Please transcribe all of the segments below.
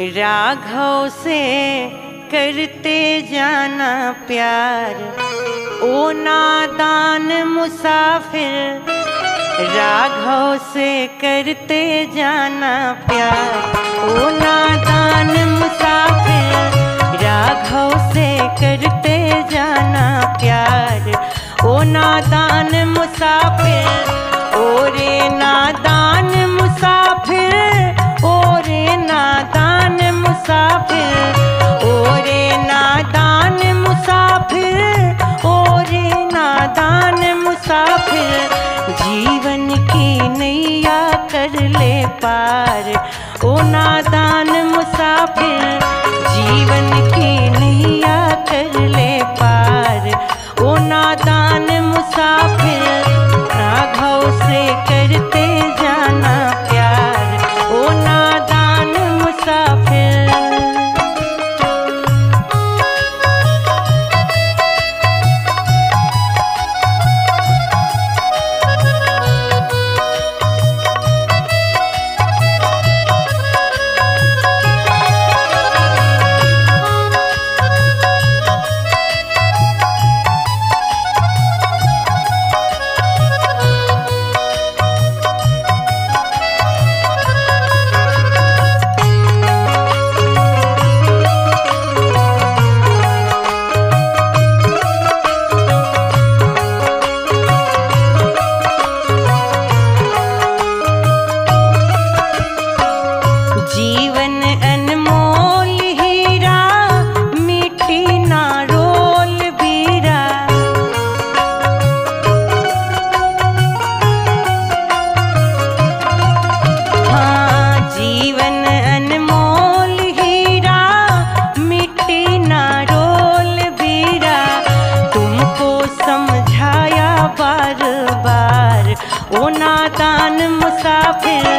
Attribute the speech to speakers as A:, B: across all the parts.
A: राघव से करते जाना प्यार। ओ नादान मुसाफिर, राघव से करते जाना प्यार। ओ नादान मुसाफिर, राघव से करते जाना प्यार। ओ नादान मुसाफिर, ओ रे नादान मुसाफिर ओ रे नादान मुसाफिर ओ रे नादान मुसाफिर, जीवन की नैया कर ले पार। ओ नादान मुसाफिर, जीवन की नैया जीवन अनमोल हीरा, मिट्टी ना रोल बीरा। तुमको समझाया बार बार, ओ नादान मुसाफिर।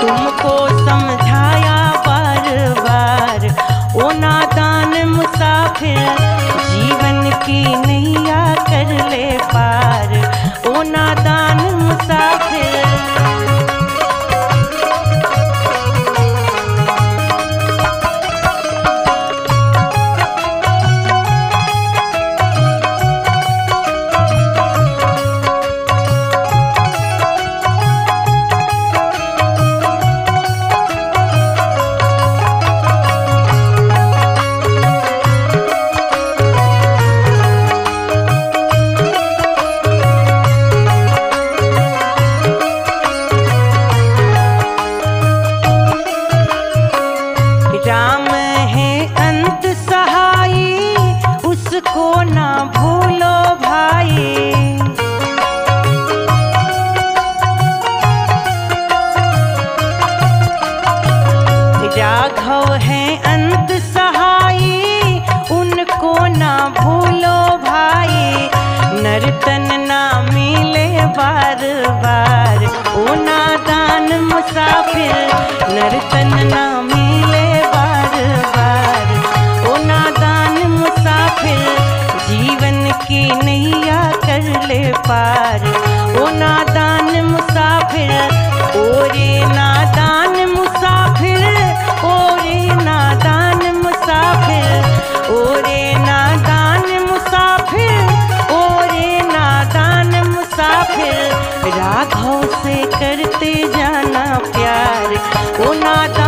A: तुमको समझाया बार बार, ओ नादान मुसाफिर। जीवन की नैया कर ले पार, ओ नादान मुसाफिर। ओ नादान मुसाफिर, नर्तन ना मिले बार बार। ओ नादान मुसाफिर, जीवन की नैया कर ले पार। ओ नादान मुसाफिर ओ रे नादान मुसाफिर ओ रे नादान मुसाफिर। ओ रे नादान मुसाफिर ओ रे नादान मुसाफिर। राघव से करते जाना प्यार। वो नादान